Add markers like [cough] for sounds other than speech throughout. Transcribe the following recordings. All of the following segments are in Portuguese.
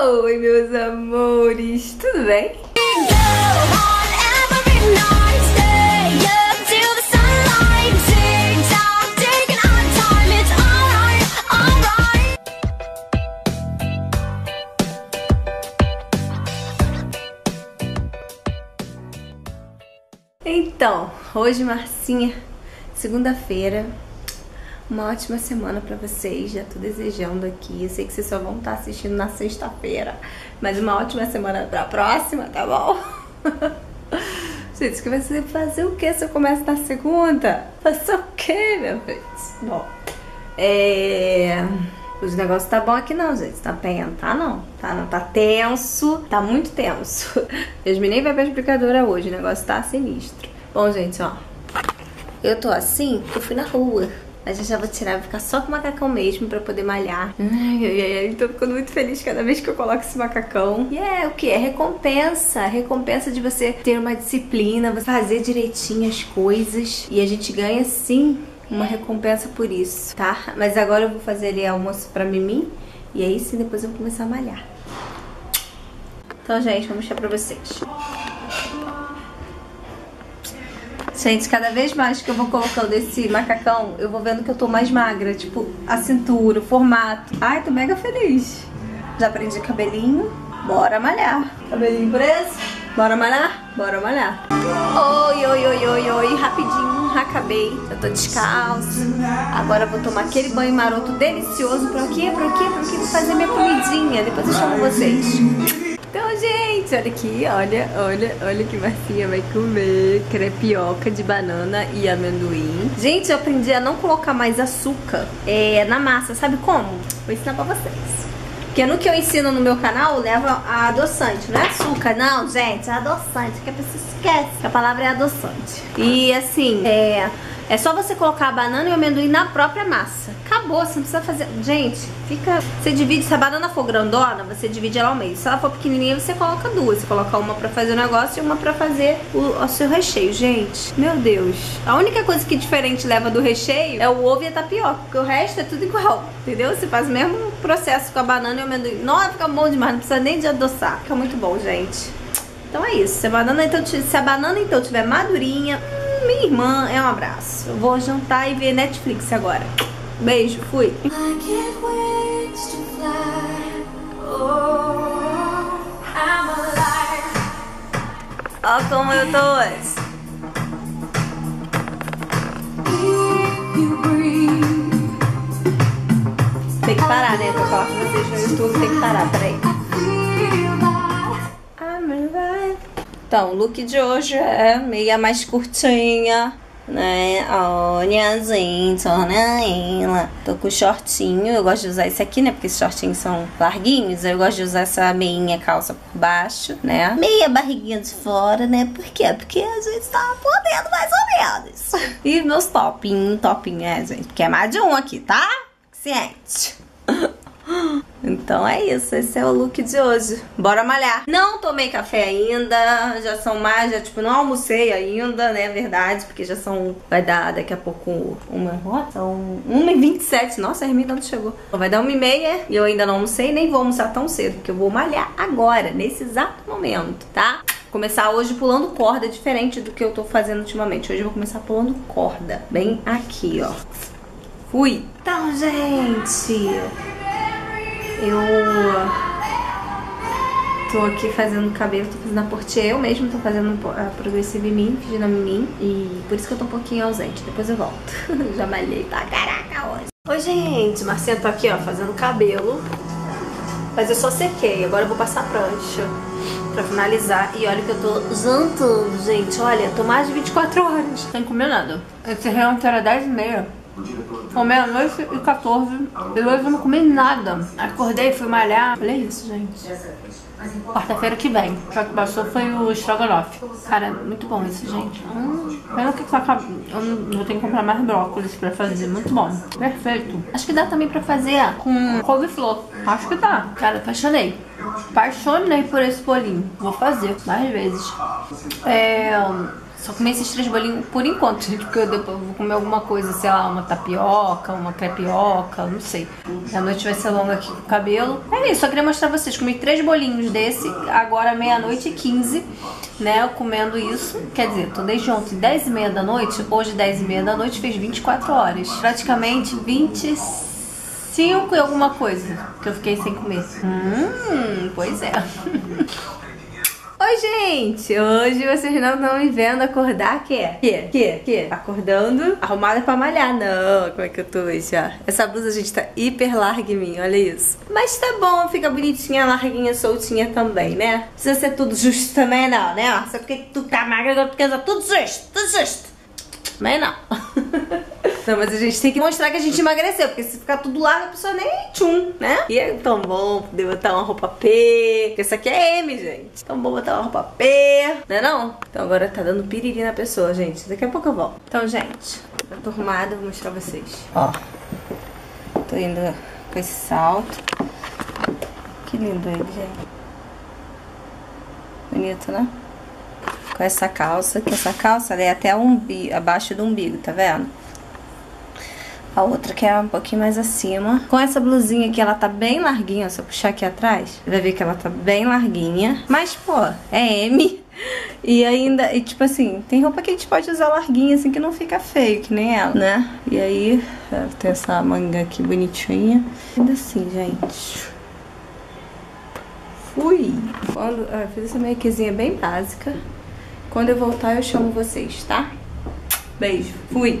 Oi, meus amores, tudo bem? Então, hoje, Marcinha, segunda-feira, uma ótima semana pra vocês. Já tô desejando aqui. Eu sei que vocês só vão estar assistindo na sexta-feira, mas uma ótima semana pra próxima, tá bom? [laughs] Gente, que ser fazer o que se eu começo na segunda? Fazer o que, meu filho? Bom, é... Os negócios tá bom aqui não, gente. Tá bem, tá não. Tá, não, tá tenso. Tá muito tenso. [laughs] Yasmin nem vai pra explicadora hoje. O negócio tá sinistro. Bom, gente, ó. Eu tô assim porque eu fui na rua. Mas eu já vou tirar, vou ficar só com o macacão mesmo pra poder malhar. Ai, ai, ai, tô ficando muito feliz cada vez que eu coloco esse macacão. E é o que? É recompensa. Recompensa de você ter uma disciplina, você fazer direitinho as coisas. E a gente ganha sim uma recompensa por isso, tá? Mas agora eu vou fazer ali almoço pra Mimi e aí sim depois eu vou começar a malhar. Então, gente, vou mostrar pra vocês. Gente, cada vez mais que eu vou colocando esse macacão, eu vou vendo que eu tô mais magra. Tipo, a cintura, o formato. Ai, tô mega feliz. Já aprendi cabelinho. Bora malhar. Cabelinho preso. Bora malhar? Bora malhar. Oi, oi, oi, oi, oi. Rapidinho acabei. Eu tô descalça. Agora eu vou tomar aquele banho maroto delicioso. Pra quê? Pra quê? Pra quê? Vou fazer minha comidinha. Depois eu chamo vocês. Gente, olha aqui, olha, olha, olha que Marcinha vai comer crepioca de banana e amendoim. Gente, eu aprendi a não colocar mais açúcar é, na massa, sabe como? Vou ensinar pra vocês. Porque no que eu ensino no meu canal, leva adoçante, não é açúcar, não, gente, é adoçante, que a pessoa esquece que a palavra é adoçante. E assim, é, é só você colocar a banana e o amendoim na própria massa. Acabou, você não precisa fazer... Gente, fica... Você divide, se a banana for grandona, você divide ela ao meio. Se ela for pequenininha, você coloca duas. Você coloca uma pra fazer o negócio e uma pra fazer o, o seu recheio. Gente, meu Deus. A única coisa que diferente leva do recheio é o ovo e a tapioca, porque o resto é tudo igual, entendeu? Você faz o mesmo processo com a banana e o amendoim. Nossa, fica bom demais, não precisa nem de adoçar. Fica muito bom, gente. Então é isso. Se a banana então, se a banana, então tiver madurinha, minha irmã, é um abraço. Eu vou jantar e ver Netflix agora. Beijo, fui. Ó como eu tô hoje. Tem que parar, né? Pra falar com vocês no YouTube, tem que parar, peraí. Então, o look de hoje é meia mais curtinha, né? Olha, gente, olha ela. Tô com shortinho, eu gosto de usar esse aqui, né? Porque esses shortinhos são larguinhos. Eu gosto de usar essa meinha calça por baixo, né? Meia barriguinha de fora, né? Por quê? Porque a gente tá podendo mais ou menos. E meus topinhos, topinho, é, gente. Porque é mais de um aqui, tá? Ciente. [laughs] Então é isso, esse é o look de hoje. Bora malhar. Não tomei café ainda, já são mais, já tipo, não almocei ainda, né, verdade, porque já são, vai dar daqui a pouco uma, ó, são 1h27, nossa, a Hermida não chegou. Vai dar 1h30 e eu ainda não almocei, nem vou almoçar tão cedo, porque eu vou malhar agora, nesse exato momento, tá? começar hoje pulando corda, diferente do que eu tô fazendo ultimamente. Hoje eu vou começar pulando corda, bem aqui, ó. Fui! Então, gente, eu tô aqui fazendo cabelo, tô fazendo a portier, eu mesmo tô fazendo a Progressive Mim, fingindo a mim, e por isso que eu tô um pouquinho ausente, depois eu volto. [laughs] Já malhei pra caraca hoje. Oi, gente, Marcinha tá aqui, ó, fazendo cabelo, mas eu só sequei, agora eu vou passar prancha pra finalizar, e olha que eu tô jantando, gente, olha, tô mais de 24 horas. Sem comer nada. Esse realmente era 10 e meia. Foi meia-noite e 14. E hoje eu não comi nada. Acordei, fui malhar. Olha isso, gente. Quarta-feira que vem. Só que passou foi o estrogonofe. Cara, muito bom isso, gente. Hum, pena que tá Eu não, vou ter que comprar mais brócolis pra fazer. Muito bom. Perfeito. Acho que dá também pra fazer com couve-flor. Acho que dá. Cara, apaixonei. Apaixonei por esse bolinho. Vou fazer mais vezes. É... Só comer esses três bolinhos por enquanto, gente, porque eu depois vou comer alguma coisa, sei lá, uma tapioca, uma crepioca, não sei. A noite vai ser longa aqui com o cabelo. É isso, só queria mostrar pra vocês. Comi três bolinhos desse, agora meia-noite e 15, né? Eu comendo isso. Quer dizer, tô desde ontem 10 e meia da noite, hoje 10 e meia da noite, fez 24 horas. Praticamente 25 e alguma coisa que eu fiquei sem comer. Hum, pois é. [laughs] Oi, gente! Hoje vocês não estão me vendo acordar, que é? Que? Que? Que? Acordando, arrumada pra malhar. Não, como é que eu tô hoje, ó? Essa blusa, gente, tá hiper larga em mim, olha isso. Mas tá bom, fica bonitinha, larguinha, soltinha também, né? Precisa ser tudo justo também, não, né? Só porque tu tá magra, porque tá tudo justo, tudo justo. Mas não. [laughs] Não, mas a gente tem que mostrar que a gente emagreceu, porque se ficar tudo largo, a pessoa nem tchum, né? E é tão bom poder botar uma roupa P, porque essa aqui é M, gente. Tão bom botar uma roupa P, né não? Então agora tá dando piriri na pessoa, gente. Daqui a pouco eu volto. Então, gente, eu tô arrumada, vou mostrar pra vocês. Ó, tô indo com esse salto. Que lindo ele, gente. Bonito, né? Com essa calça, que essa calça é até umbigo, abaixo do umbigo, tá vendo? A outra que é um pouquinho mais acima. Com essa blusinha aqui, ela tá bem larguinha. Se eu puxar aqui atrás, vai ver que ela tá bem larguinha. Mas, pô, é M. E ainda, e tipo assim, tem roupa que a gente pode usar larguinha, assim, que não fica feio, que nem ela, né? E aí, tem essa manga aqui bonitinha. Ainda assim, gente. Fui! Quando, ah, fiz essa makezinha bem básica. Quando eu voltar, eu chamo vocês, tá? Beijo. Fui!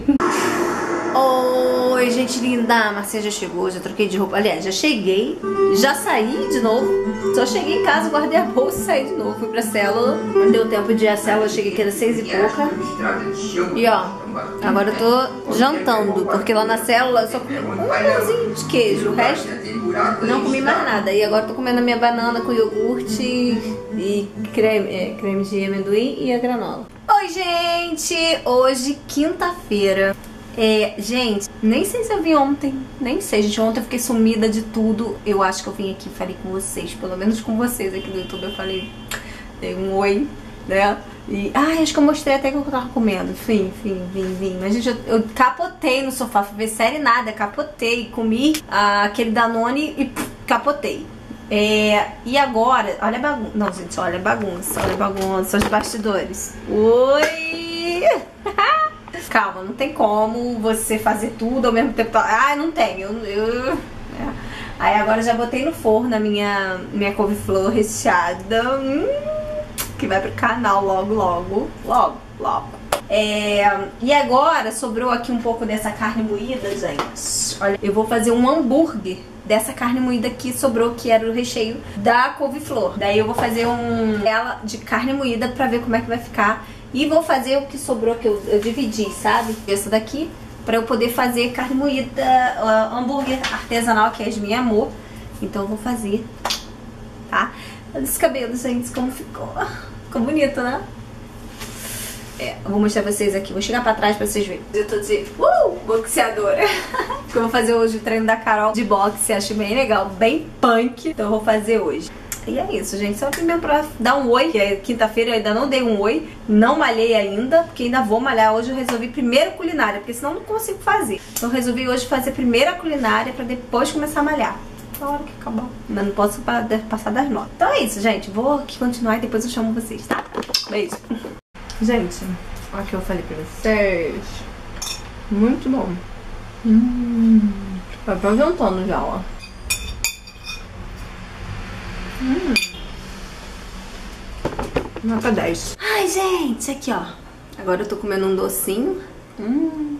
Oi, gente linda! A Marcinha já chegou, já troquei de roupa. Aliás, já cheguei, já saí de novo. Só cheguei em casa, guardei a bolsa e saí de novo. Fui pra célula. Não deu tempo de ir à célula, cheguei aqui às seis e pouca. E ó, agora eu tô jantando, porque lá na célula eu só comi um pãozinho de queijo. O resto não comi mais nada. E agora tô comendo a minha banana com iogurte e creme, é, creme de amendoim e a granola. Oi, gente! Hoje, quinta-feira. É, gente, nem sei se eu vi ontem, nem sei, gente. Ontem eu fiquei sumida de tudo. Eu acho que eu vim aqui e falei com vocês, pelo menos com vocês aqui do YouTube. Eu falei, dei um oi, né? E, ai, acho que eu mostrei até que eu tava comendo. Enfim, enfim, vim, vim. Mas, gente, eu, eu capotei no sofá, fui ver série nada, capotei. Comi ah, aquele Danone e pff, capotei. É, e agora, olha a bagunça. Não, gente, olha a bagunça, olha a bagunça, os bastidores. Oi! [laughs] Calma, não tem como você fazer tudo ao mesmo tempo. Ah, não tem. Eu, eu... É. Aí agora já botei no forno a minha, minha couve-flor recheada. Hum, que vai pro canal logo, logo. Logo, logo. É, e agora sobrou aqui um pouco dessa carne moída, gente. Olha, eu vou fazer um hambúrguer dessa carne moída que sobrou, que era o recheio da couve-flor. Daí eu vou fazer um ela de carne moída pra ver como é que vai ficar. E vou fazer o que sobrou, que eu, eu dividi, sabe? Essa daqui, pra eu poder fazer carne moída, uh, hambúrguer artesanal, que é de minha amor. Então eu vou fazer, tá? Olha esse cabelo, gente, como ficou. Ficou bonito, né? É, eu vou mostrar pra vocês aqui. Vou chegar pra trás pra vocês verem. Eu tô de uh, boxeadora. [laughs] eu vou fazer hoje o treino da Carol de boxe. Acho bem legal, bem punk. Então eu vou fazer hoje. E é isso, gente. Só primeiro pra dar um oi, que é quinta-feira eu ainda não dei um oi. Não malhei ainda, porque ainda vou malhar. Hoje eu resolvi primeiro culinária, porque senão eu não consigo fazer. Então eu resolvi hoje fazer primeiro a culinária pra depois começar a malhar. Na hora que acabar. Mas não posso passar das notas. Então é isso, gente. Vou aqui continuar e depois eu chamo vocês, tá? Beijo. Gente, olha o que eu falei pra vocês. Muito bom. Hum, vai apresentando já, ó. Hum. Nota 10. Ai, gente, aqui, ó. Agora eu tô comendo um docinho. Hum.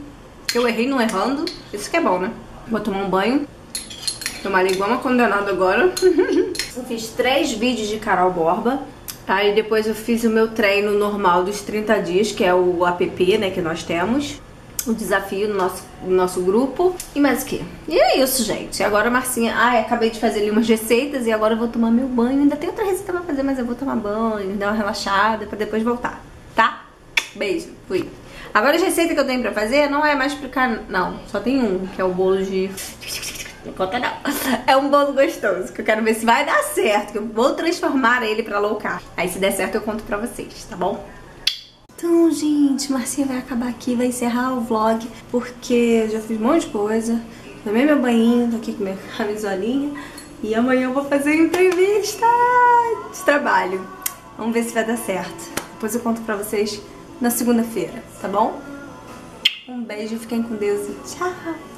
Eu errei não errando. Isso que é bom, né? Vou tomar um banho. Tomar igual uma condenada agora. [laughs] eu fiz três vídeos de Carol Borba. Aí depois eu fiz o meu treino normal dos 30 dias, que é o app, né, que nós temos o desafio no nosso, no nosso grupo. E mais o que? E é isso, gente. Agora a Marcinha... Ai, acabei de fazer ali umas receitas e agora eu vou tomar meu banho. Ainda tem outra receita pra fazer, mas eu vou tomar banho, dar uma relaxada pra depois voltar, tá? Beijo, fui. Agora a receita que eu tenho pra fazer não é mais explicar... Não, só tem um, que é o bolo de... Não conta não. É um bolo gostoso, que eu quero ver se vai dar certo, que eu vou transformar ele pra low carb. Aí se der certo eu conto pra vocês, tá bom? Então, gente, Marcinha vai acabar aqui, vai encerrar o vlog, porque já fiz um monte de coisa. Tomei meu banho, tô aqui com minha [laughs] camisolinha. E amanhã eu vou fazer entrevista de trabalho. Vamos ver se vai dar certo. Depois eu conto pra vocês na segunda-feira, tá bom? Um beijo, fiquem com Deus e tchau!